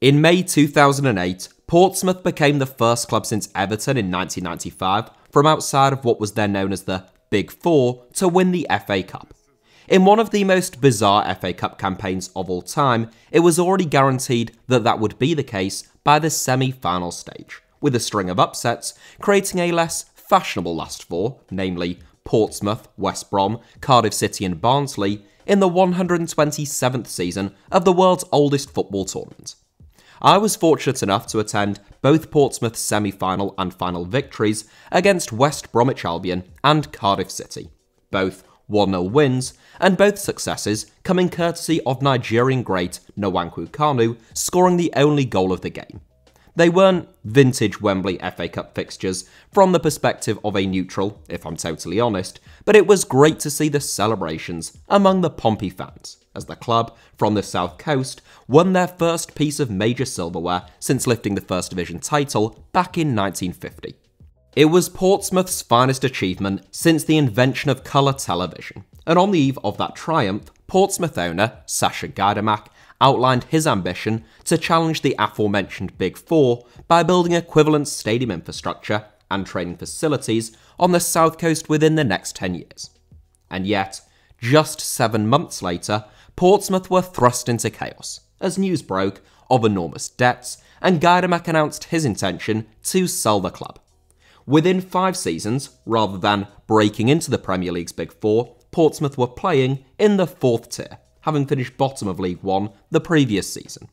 In May 2008, Portsmouth became the first club since Everton in 1995 from outside of what was then known as the Big Four to win the FA Cup. In one of the most bizarre FA Cup campaigns of all time, it was already guaranteed that that would be the case by the semi final stage, with a string of upsets creating a less fashionable last four, namely Portsmouth, West Brom, Cardiff City, and Barnsley, in the 127th season of the world's oldest football tournament. I was fortunate enough to attend both Portsmouth's semi final and final victories against West Bromwich Albion and Cardiff City, both 1 0 wins, and both successes coming courtesy of Nigerian great Nwankwo Kanu scoring the only goal of the game. They weren't vintage Wembley FA Cup fixtures from the perspective of a neutral, if I'm totally honest, but it was great to see the celebrations among the Pompey fans, as the club from the South Coast won their first piece of major silverware since lifting the First Division title back in 1950. It was Portsmouth's finest achievement since the invention of colour television, and on the eve of that triumph, Portsmouth owner Sasha Gaydamak outlined his ambition to challenge the aforementioned Big Four by building equivalent stadium infrastructure and training facilities on the south coast within the next 10 years. And yet, just seven months later, Portsmouth were thrust into chaos as news broke of enormous debts, and Gaydamak announced his intention to sell the club. Within five seasons, rather than breaking into the Premier League's Big Four, Portsmouth were playing in the fourth tier having finished bottom of League One the previous season.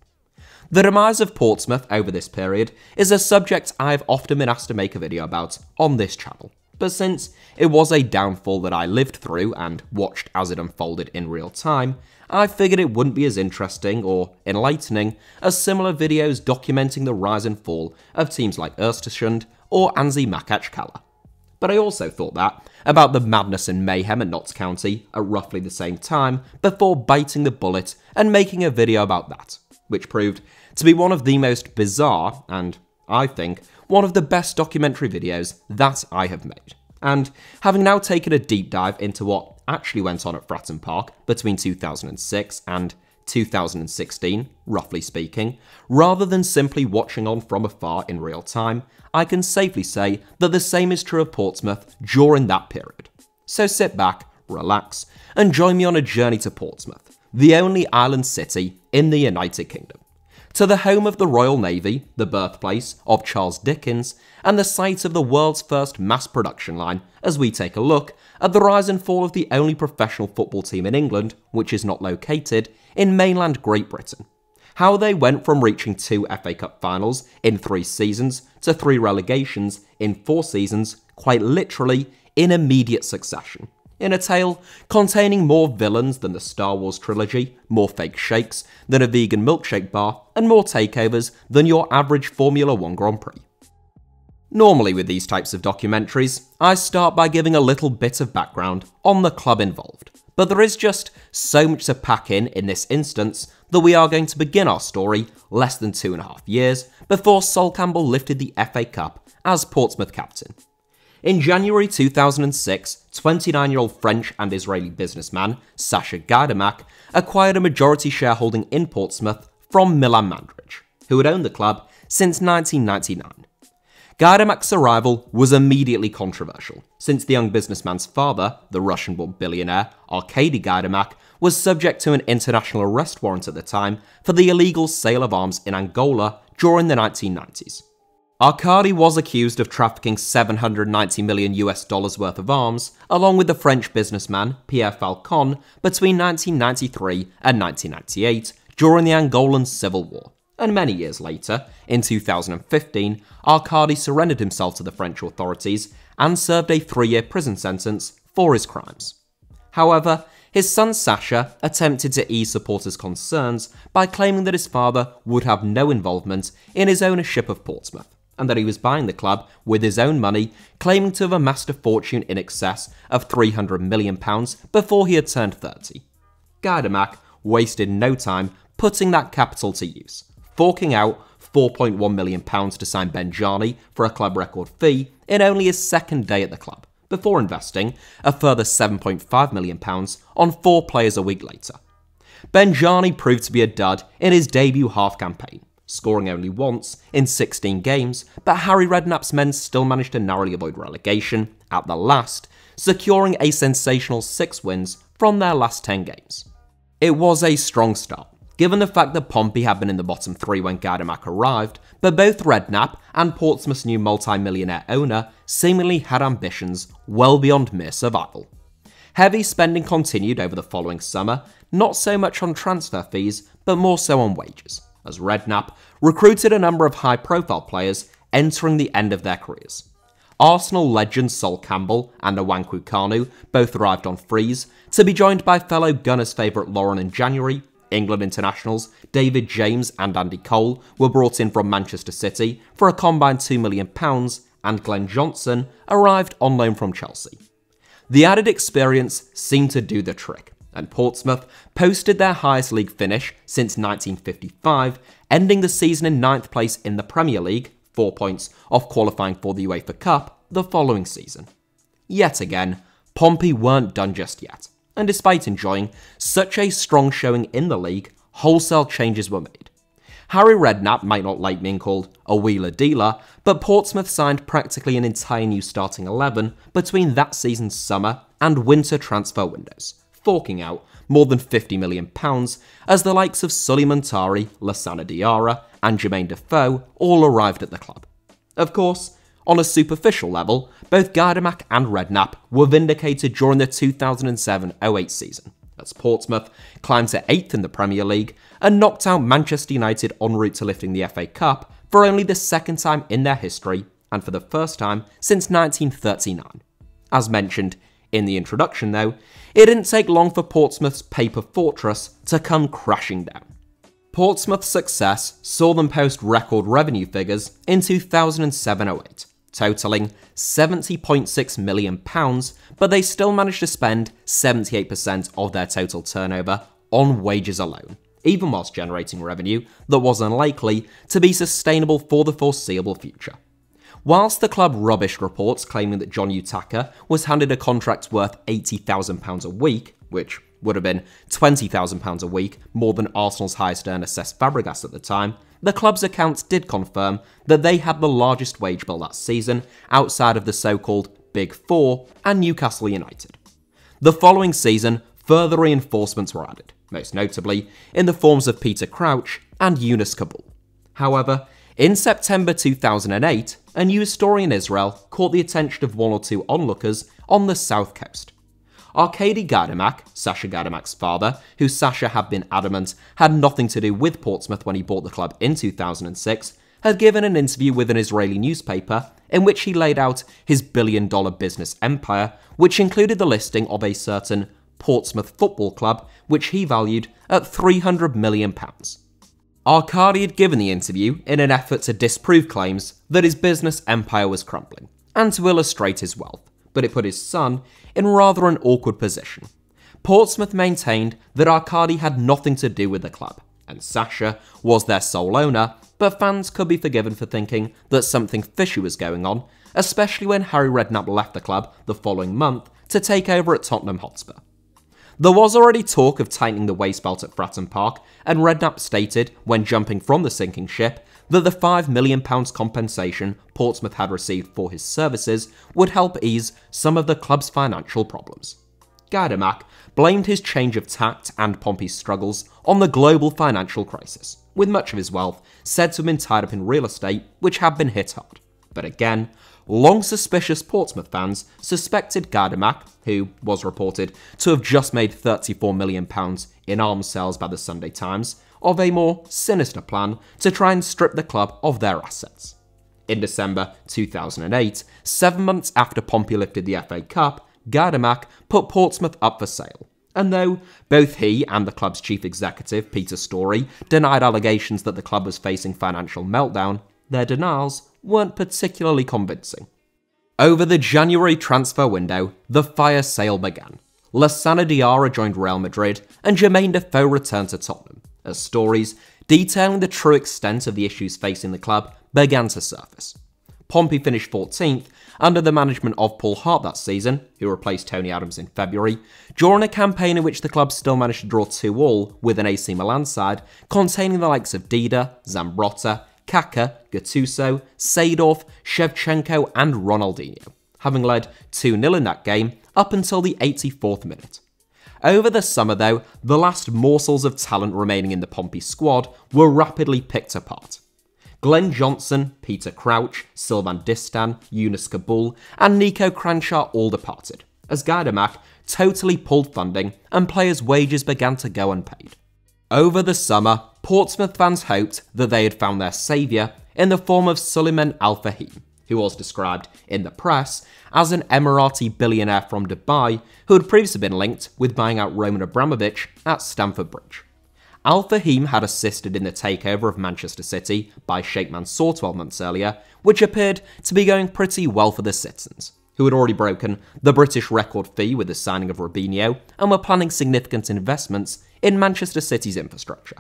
The demise of Portsmouth over this period is a subject I've often been asked to make a video about on this channel, but since it was a downfall that I lived through and watched as it unfolded in real time, I figured it wouldn't be as interesting or enlightening as similar videos documenting the rise and fall of teams like Östersund or Anzhi Makhachkala. But I also thought that about the madness and mayhem at Notts County at roughly the same time before biting the bullet and making a video about that, which proved to be one of the most bizarre and, I think, one of the best documentary videos that I have made. And having now taken a deep dive into what actually went on at Fratton Park between 2006 and 2016, roughly speaking, rather than simply watching on from afar in real time, I can safely say that the same is true of Portsmouth during that period. So sit back, relax, and join me on a journey to Portsmouth, the only island city in the United Kingdom. To the home of the Royal Navy, the birthplace of Charles Dickens, and the site of the world's first mass production line, as we take a look at the rise and fall of the only professional football team in England which is not located in mainland Great Britain. How they went from reaching two FA Cup finals in three seasons to three relegations in four seasons, quite literally in immediate succession. In a tale containing more villains than the Star Wars trilogy, more fake sheikhs than a vegan milkshake bar, and more takeovers than your average Formula One Grand Prix. Normally, with these types of documentaries, I start by giving a little bit of background on the club involved but there is just so much to pack in in this instance that we are going to begin our story less than two and a half years before Sol Campbell lifted the FA Cup as Portsmouth captain. In January 2006, 29 year old French and Israeli businessman Sasha Gaydamak acquired a majority shareholding in Portsmouth from Milan Mandaric, who had owned the club since 1999. Gaydamak's arrival was immediately controversial, since the young businessman's father, the Russian-born billionaire Arkady Gaydamak, was subject to an international arrest warrant at the time for the illegal sale of arms in Angola during the 1990s. Arkady was accused of trafficking 790 million US dollars worth of arms, along with the French businessman Pierre Falcone, between 1993 and 1998 during the Angolan Civil War. And many years later, in 2015, Arkady surrendered himself to the French authorities and served a three year prison sentence for his crimes. However, his son Sasha attempted to ease supporters' concerns by claiming that his father would have no involvement in his ownership of Portsmouth, and that he was buying the club with his own money, claiming to have amassed a fortune in excess of £300 million before he had turned 30. Gaydamak wasted no time putting that capital to use, forking out £4.1 million to sign Benjani for a club record fee in only his second day at the club, before investing a further £7.5 million on four players a week later. Benjani proved to be a dud in his debut half campaign, scoring only once in 16 games, but Harry Redknapp's men still managed to narrowly avoid relegation at the last, securing a sensational 6 wins from their last 10 games. It was a strong start, given the fact that Pompey had been in the bottom three when Gaydamak arrived, but both Redknapp and Portsmouth's new multi-millionaire owner seemingly had ambitions well beyond mere survival. Heavy spending continued over the following summer, not so much on transfer fees, but more so on wages, as Redknapp recruited a number of high-profile players entering the end of their careers. Arsenal legends Sol Campbell and Nwankwo Kanu both arrived on frees, to be joined by fellow Gunners favourite Lauren in January. England internationals David James and Andy Cole were brought in from Manchester City for a combined £2 million, and Glenn Johnson arrived on loan from Chelsea. The added experience seemed to do the trick, and Portsmouth posted their highest league finish since 1955, ending the season in ninth place in the Premier League, four points off qualifying for the UEFA Cup the following season. Yet again, Pompey weren't done just yet, and despite enjoying such a strong showing in the league, wholesale changes were made. Harry Redknapp might not like being called a wheeler dealer, but Portsmouth signed practically an entire new starting 11 between that season's summer and winter transfer windows, forking out more than £50 million as the likes of Sulley Muntari, Lassana Diarra, and Jermaine Defoe all arrived at the club. Of course, on a superficial level, both Gaydamak and Redknapp were vindicated during the 2007 08 season, as Portsmouth climbed to 8th in the Premier League and knocked out Manchester United en route to lifting the FA Cup for only the second time in their history and for the first time since 1939. As mentioned in the introduction, though, it didn't take long for Portsmouth's paper fortress to come crashing down. Portsmouth's success saw them post record revenue figures in 2007 08, totaling £70.6 million, but they still managed to spend 78% of their total turnover on wages alone, even whilst generating revenue that was unlikely to be sustainable for the foreseeable future. Whilst the club rubbished reports claiming that John Utaka was handed a contract worth £80,000 a week, which would have been £20,000 a week, more than Arsenal's highest earner Cesc Fabregas at the time, the club's accounts did confirm that they had the largest wage bill that season outside of the so-called Big Four and Newcastle United. The following season, further reinforcements were added, most notably in the forms of Peter Crouch and Younes Kaboul. However, in September 2008, a new story in Israel caught the attention of one or two onlookers on the south coast. Arkady Gaydamak, Sasha Gaydamak's father, who Sasha had been adamant had nothing to do with Portsmouth when he bought the club in 2006, had given an interview with an Israeli newspaper in which he laid out his billion dollar business empire, which included the listing of a certain Portsmouth Football Club, which he valued at £300 million. Arkady had given the interview in an effort to disprove claims that his business empire was crumbling, and to illustrate his wealth, but it put his son in rather an awkward position. Portsmouth maintained that Arkady had nothing to do with the club, and Sasha was their sole owner, but fans could be forgiven for thinking that something fishy was going on, especially when Harry Redknapp left the club the following month to take over at Tottenham Hotspur. There was already talk of tightening the waist belt at Fratton Park, and Redknapp stated, when jumping from the sinking ship, that the £5 million compensation Portsmouth had received for his services would help ease some of the club's financial problems. Gaydamak blamed his change of tact and Pompey's struggles on the global financial crisis, with much of his wealth said to have been tied up in real estate, which had been hit hard. But again, long suspicious Portsmouth fans suspected Gaydamak, who was reported to have just made £34 million in arms sales by the Sunday Times, of a more sinister plan to try and strip the club of their assets. In December 2008, seven months after Pompey lifted the FA Cup, Gaydamak put Portsmouth up for sale. And though both he and the club's chief executive, Peter Storrie, denied allegations that the club was facing financial meltdown, their denials weren't particularly convincing. Over the January transfer window, the fire sale began. Lassana Diarra joined Real Madrid, and Jermaine Defoe returned to Tottenham, as stories detailing the true extent of the issues facing the club began to surface. Pompey finished 14th under the management of Paul Hart that season, who replaced Tony Adams in February, during a campaign in which the club still managed to draw 2 all with an AC Milan side containing the likes of Dida, Zambrotta, Kaka, Gattuso, Seedorf, Shevchenko, and Ronaldinho, having led 2 0 in that game up until the 84th minute. Over the summer, though, the last morsels of talent remaining in the Pompey squad were rapidly picked apart. Glenn Johnson, Peter Crouch, Sylvain Distin, Younes Kaboul, and Niko Kranjčar all departed, as Gaydamak totally pulled funding and players' wages began to go unpaid. Over the summer, Portsmouth fans hoped that they had found their saviour in the form of Suleiman Al Fahim, who was described in the press as an Emirati billionaire from Dubai who had previously been linked with buying out Roman Abramovich at Stamford Bridge. Al Fahim had assisted in the takeover of Manchester City by Sheikh Mansour 12 months earlier, which appeared to be going pretty well for the citizens, who had already broken the British record fee with the signing of Robinho and were planning significant investments in Manchester City's infrastructure.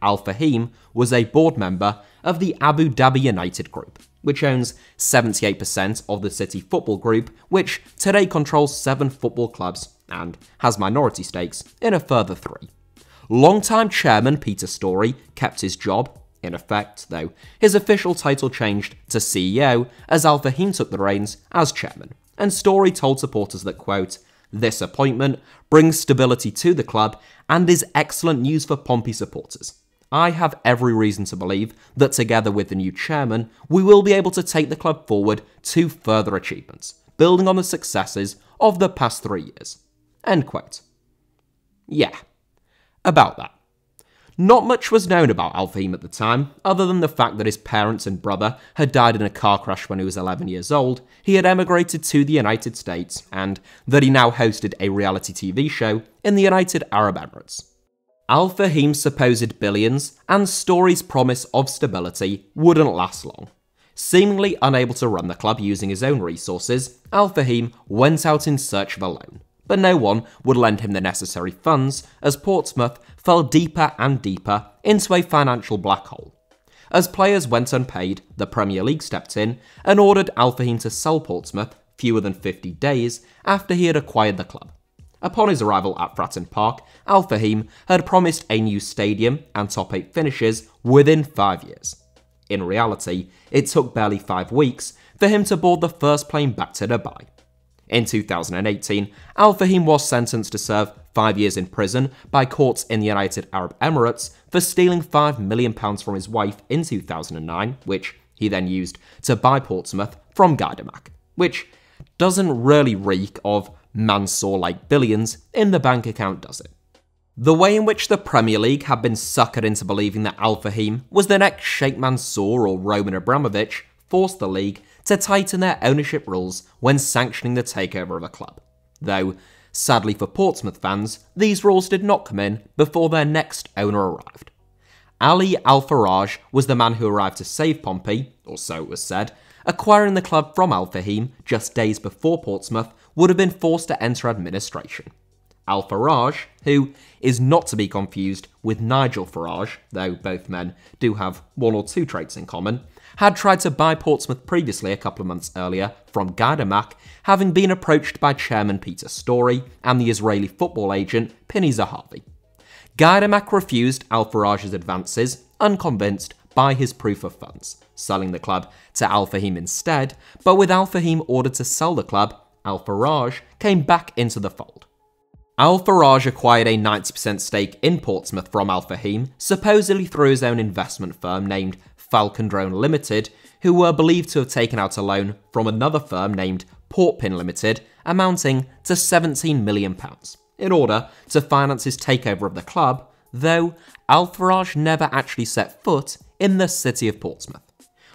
Al Fahim was a board member of the Abu Dhabi United Group, which owns 78% of the City Football Group, which today controls seven football clubs and has minority stakes in a further three. Longtime chairman Peter Storrie kept his job, in effect, though his official title changed to CEO as Al Fahim took the reins as chairman. And Storrie told supporters that, quote, this appointment brings stability to the club and is excellent news for Pompey supporters. I have every reason to believe that together with the new chairman, we will be able to take the club forward to further achievements, building on the successes of the past three years. End quote. Yeah, about that. Not much was known about Al Fahim at the time, other than the fact that his parents and brother had died in a car crash when he was 11 years old, he had emigrated to the United States, and that he now hosted a reality TV show in the United Arab Emirates. Al Fahim's supposed billions and Storrie's promise of stability wouldn't last long. Seemingly unable to run the club using his own resources, Al Fahim went out in search of a loan but no one would lend him the necessary funds as Portsmouth fell deeper and deeper into a financial black hole. As players went unpaid, the Premier League stepped in and ordered Al Fahim to sell Portsmouth fewer than 50 days after he had acquired the club. Upon his arrival at Fratton Park, Al Fahim had promised a new stadium and top 8 finishes within five years. In reality, it took barely five weeks for him to board the first plane back to Dubai. In 2018, Al Fahim was sentenced to serve five years in prison by courts in the United Arab Emirates for stealing £5 million from his wife in 2009, which he then used to buy Portsmouth from Gaydamak, which doesn't really reek of Mansour like billions in the bank account, does it? The way in which the Premier League had been suckered into believing that Al Fahim was the next Sheikh Mansour or Roman Abramovich forced the league to tighten their ownership rules when sanctioning the takeover of a club. Though, sadly for Portsmouth fans, these rules did not come in before their next owner arrived. Ali Al Faraj was the man who arrived to save Pompey, or so it was said, acquiring the club from Al Fahim just days before Portsmouth would have been forced to enter administration. Al Faraj, who is not to be confused with Nigel Farage, though both men do have one or two traits in common, had tried to buy Portsmouth previously a couple of months earlier from Gaydamak, having been approached by Chairman Peter Storrie and the Israeli football agent Pini Zahavi. Gaydamak refused Al Faraj's advances, unconvinced by his proof of funds, selling the club to Al Fahim instead, but with Al Fahim ordered to sell the club, Al Faraj came back into the fold. Al Faraj acquired a 90% stake in Portsmouth from Al Fahim, supposedly through his own investment firm named Falcon Drone Limited, who were believed to have taken out a loan from another firm named Portpin Limited, amounting to £17 million, in order to finance his takeover of the club, though Al Faraj never actually set foot in the city of Portsmouth.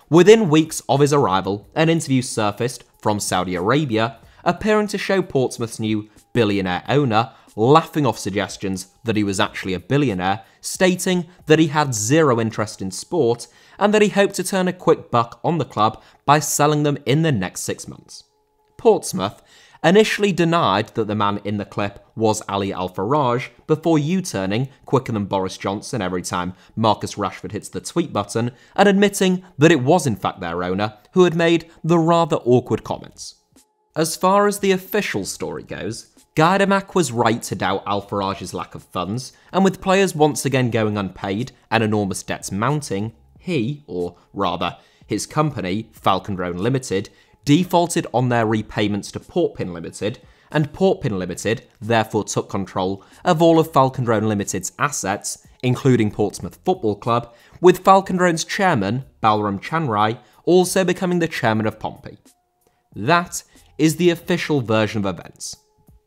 Within weeks of his arrival, an interview surfaced from Saudi Arabia appearing to show Portsmouth's new billionaire owner laughing off suggestions that he was actually a billionaire, stating that he had zero interest in sport and that he hoped to turn a quick buck on the club by selling them in the next six months. Portsmouth, initially denied that the man in the clip was Ali Al Faraj before U turning quicker than Boris Johnson every time Marcus Rashford hits the tweet button and admitting that it was in fact their owner who had made the rather awkward comments. As far as the official story goes, Gaydamak was right to doubt Al Faraj's lack of funds, and with players once again going unpaid and enormous debts mounting, he, or rather, his company, Falcon Drone Limited, defaulted on their repayments to Portpin Limited, and Portpin Limited therefore took control of all of Falcon Drone Limited's assets, including Portsmouth Football Club, with Falcon Drone's chairman, Balram Chanrai, also becoming the chairman of Pompey. That is the official version of events.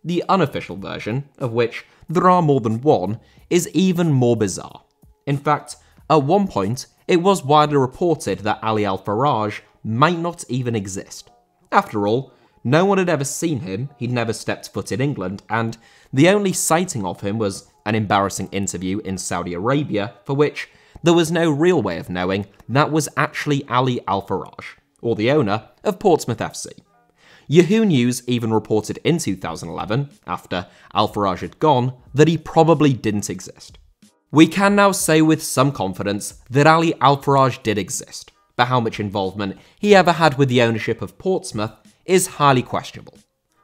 The unofficial version, of which there are more than one, is even more bizarre. In fact, at one point, it was widely reported that Ali Al Faraj might not even exist. After all, no one had ever seen him, he'd never stepped foot in England, and the only sighting of him was an embarrassing interview in Saudi Arabia, for which there was no real way of knowing that was actually Ali Al Faraj, or the owner of Portsmouth FC. Yahoo News even reported in 2011, after Al Faraj had gone, that he probably didn't exist. We can now say with some confidence that Ali Al Faraj did exist, but how much involvement he ever had with the ownership of Portsmouth is highly questionable.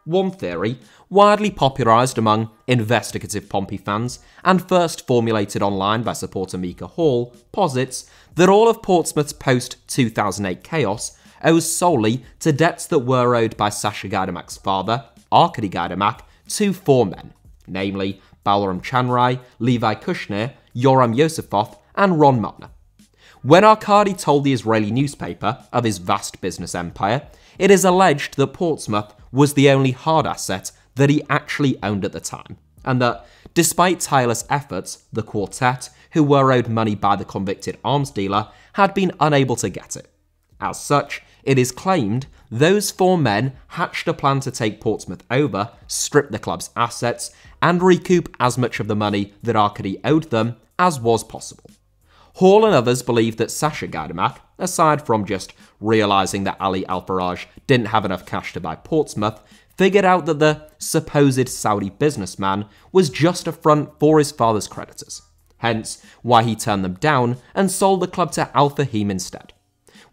One theory, widely popularised among investigative Pompey fans and first formulated online by supporter Mika Hall, posits that all of Portsmouth's post 2008 chaos owes solely to debts that were owed by Sasha Gaydamak's father, Arkady Gaydamak, to four men, namely Balram Chanrai, Levi Kushner, Yoram Yosifov, and Ron Marner. When Arkady told the Israeli newspaper of his vast business empire, it is alleged that Portsmouth was the only hard asset that he actually owned at the time, and that, despite tireless efforts, the quartet, who were owed money by the convicted arms dealer, had been unable to get it. As such, it is claimed those four men hatched a plan to take Portsmouth over, strip the club's assets, and recoup as much of the money that Arkady owed them as was possible. Hall and others believe that Sasha Gaydamak, aside from just realising that Ali Al Faraj didn't have enough cash to buy Portsmouth, figured out that the supposed Saudi businessman was just a front for his father's creditors. Hence, why he turned them down and sold the club to Al Fahim instead.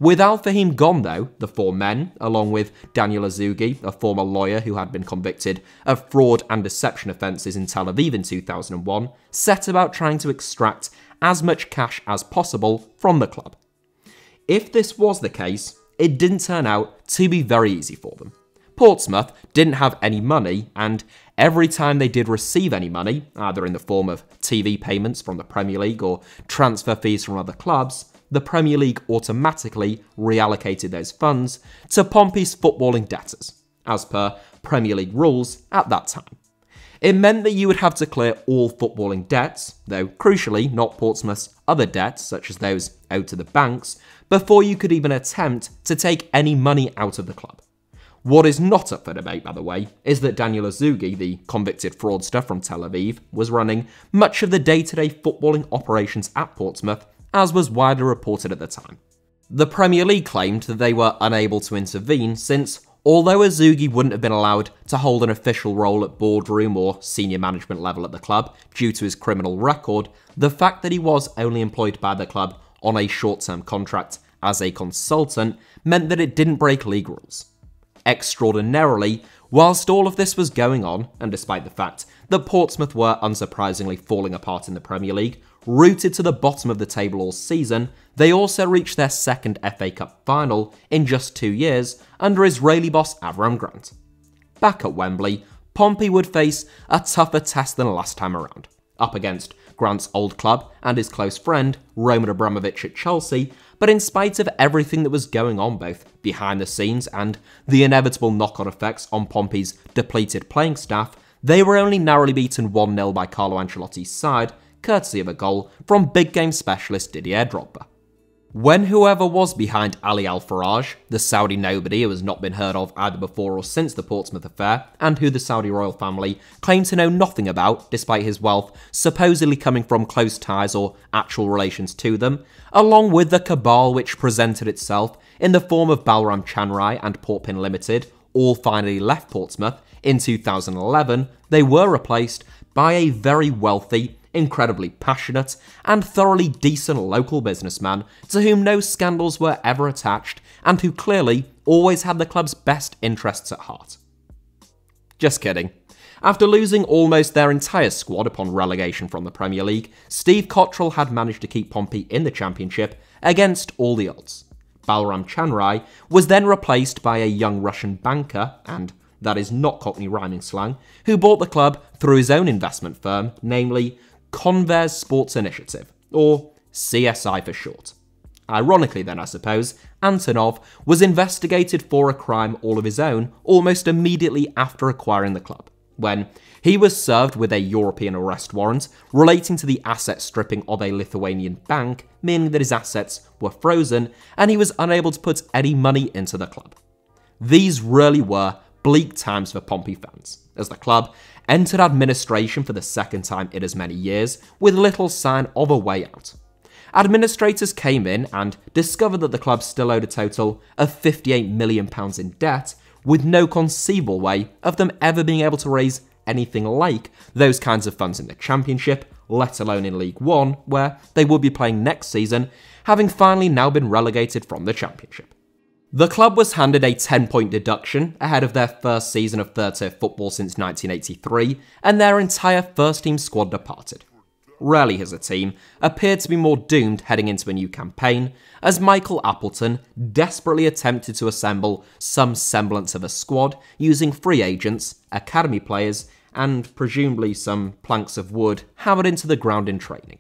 With Al Fahim gone, though, the four men, along with Daniel Azougy, a former lawyer who had been convicted of fraud and deception offences in Tel Aviv in 2001, set about trying to extract as much cash as possible from the club. If this was the case, it didn't turn out to be very easy for them. Portsmouth didn't have any money, and every time they did receive any money, either in the form of TV payments from the Premier League or transfer fees from other clubs, the Premier League automatically reallocated those funds to Pompey's footballing debtors, as per Premier League rules at that time. It meant that you would have to clear all footballing debts, though crucially not Portsmouth's other debts, such as those owed to the banks, before you could even attempt to take any money out of the club. What is not up for debate, by the way, is that Daniel Azougy, the convicted fraudster from Tel Aviv, was running much of the day to day footballing operations at Portsmouth, as was widely reported at the time. The Premier League claimed that they were unable to intervene since Although Azougy wouldn't have been allowed to hold an official role at boardroom or senior management level at the club due to his criminal record, the fact that he was only employed by the club on a short term contract as a consultant meant that it didn't break league rules. Extraordinarily, whilst all of this was going on, and despite the fact that Portsmouth were unsurprisingly falling apart in the Premier League, rooted to the bottom of the table all season, they also reached their second FA Cup final in just two years under Israeli boss Avram Grant. Back at Wembley, Pompey would face a tougher test than last time around, up against Grant's old club and his close friend, Roman Abramovich at Chelsea, but in spite of everything that was going on both behind the scenes and the inevitable knock on effects on Pompey's depleted playing staff, they were only narrowly beaten 1 0 by Carlo Ancelotti's side, courtesy of a goal from big game specialist Didier Drogba. When whoever was behind Ali Al Faraj, the Saudi nobody who has not been heard of either before or since the Portsmouth affair, and who the Saudi royal family claim to know nothing about despite his wealth supposedly coming from close ties or actual relations to them, along with the cabal which presented itself in the form of Balram Chanrai and Portpin Limited, all finally left Portsmouth in 2011, they were replaced by a very wealthy, incredibly passionate, and thoroughly decent local businessman to whom no scandals were ever attached and who clearly always had the club's best interests at heart. Just kidding. After losing almost their entire squad upon relegation from the Premier League, Steve Cotterill had managed to keep Pompey in the Championship against all the odds. Balram Chanrai was then replaced by a young Russian banker, and that is not Cockney rhyming slang, who bought the club through his own investment firm, namely Convers Sports Initiative, or CSI for short. Ironically, then, I suppose, Antonov was investigated for a crime all of his own almost immediately after acquiring the club, when he was served with a European arrest warrant relating to the asset stripping of a Lithuanian bank, meaning that his assets were frozen and he was unable to put any money into the club. These really were bleak times for Pompey fans, as the club entered administration for the second time in as many years with little sign of a way out. Administrators came in and discovered that the club still owed a total of £58 million in debt, with no conceivable way of them ever being able to raise anything like those kinds of funds in the Championship, let alone in League One, where they would be playing next season, having finally now been relegated from the Championship. The club was handed a 10 point deduction ahead of their first season of third tier football since 1983, and their entire first team squad departed. Rarely has a team appeared to be more doomed heading into a new campaign, as Michael Appleton desperately attempted to assemble some semblance of a squad using free agents, academy players, and presumably some planks of wood hammered into the ground in training.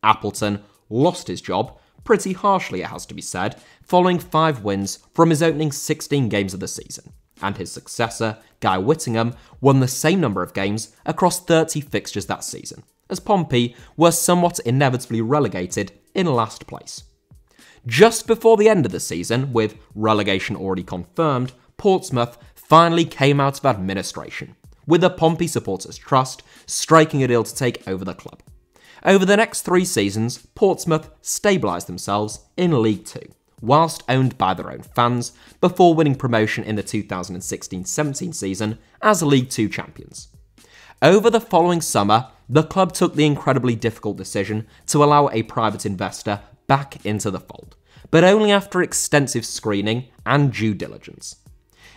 Appleton lost his job, pretty harshly it has to be said, following five wins from his opening 16 games of the season. And his successor, Guy Whittingham, won the same number of games across 30 fixtures that season, as Pompey were somewhat inevitably relegated in last place. Just before the end of the season, with relegation already confirmed, Portsmouth finally came out of administration, with the Pompey Supporters Trust striking a deal to take over the club. Over the next three seasons, Portsmouth stabilised themselves in League Two, whilst owned by their own fans, before winning promotion in the 2016 17 season as League Two champions. Over the following summer, the club took the incredibly difficult decision to allow a private investor back into the fold, but only after extensive screening and due diligence.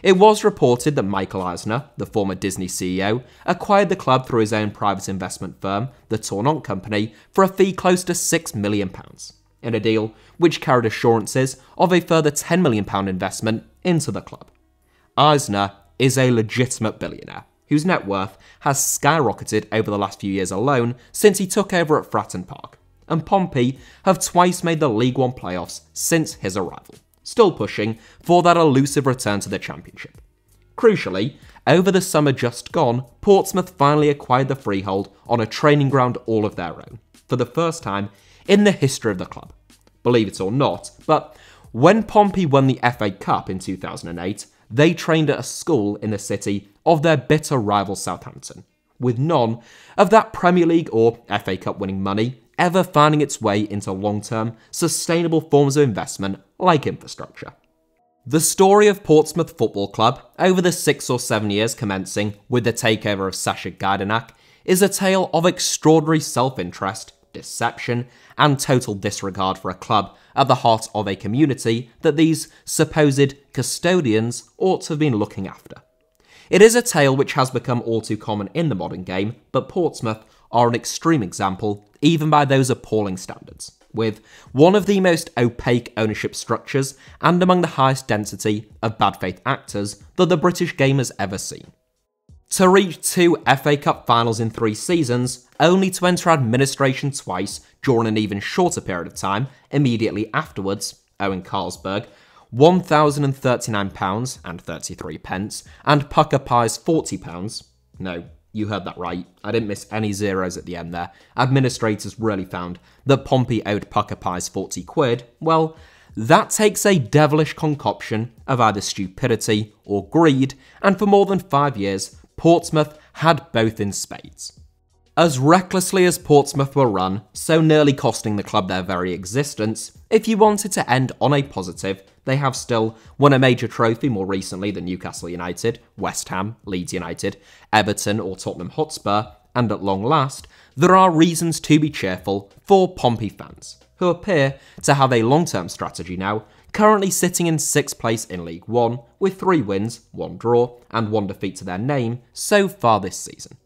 It was reported that Michael Eisner, the former Disney CEO, acquired the club through his own private investment firm, the Tornante Company, for a fee close to £6 million, in a deal which carried assurances of a further £10 million investment into the club. Eisner is a legitimate billionaire whose net worth has skyrocketed over the last few years alone since he took over at Fratton Park, and Pompey have twice made the League One playoffs since his arrival, still pushing for that elusive return to the Championship. Crucially, over the summer just gone, Portsmouth finally acquired the freehold on a training ground all of their own, for the first time in the history of the club. Believe it or not, but when Pompey won the FA Cup in 2008, they trained at a school in the city of their bitter rival Southampton, with none of that Premier League or FA Cup winning money ever finding its way into long term, sustainable forms of investment like infrastructure. The story of Portsmouth Football Club over the six or seven years commencing with the takeover of Sasha Gaydamak is a tale of extraordinary self interest, deception, and total disregard for a club at the heart of a community that these supposed custodians ought to have been looking after. It is a tale which has become all too common in the modern game, but Portsmouth are an extreme example, even by those appalling standards, with one of the most opaque ownership structures and among the highest density of bad faith actors that the British game has ever seen. To reach two FA Cup finals in three seasons, only to enter administration twice during an even shorter period of time immediately afterwards, Owen Carlsberg, £1,039 and 33 pence, and Pukka Pies £40. No, you heard that right. I didn't miss any zeros at the end there. Administrators really found that Pompey owed Pukka Pies 40 quid. Well, that takes a devilish concoction of either stupidity or greed, and for more than five years, Portsmouth had both in spades. As recklessly as Portsmouth were run, so nearly costing the club their very existence, if you wanted to end on a positive, they have still won a major trophy more recently than Newcastle United, West Ham, Leeds United, Everton, or Tottenham Hotspur, and at long last, there are reasons to be cheerful for Pompey fans, who appear to have a long term strategy now, currently sitting in sixth place in League One, with three wins, one draw, and one defeat to their name so far this season.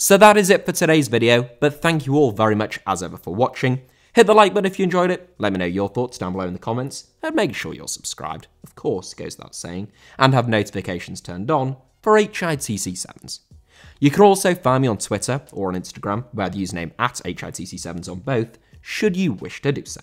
So that is it for today's video, but thank you all very much as ever for watching. Hit the like button if you enjoyed it, let me know your thoughts down below in the comments, and make sure you're subscribed, of course, goes without saying, and have notifications turned on for HITC7s. You can also find me on Twitter or on Instagram, where the username at HITC7s on both, should you wish to do so.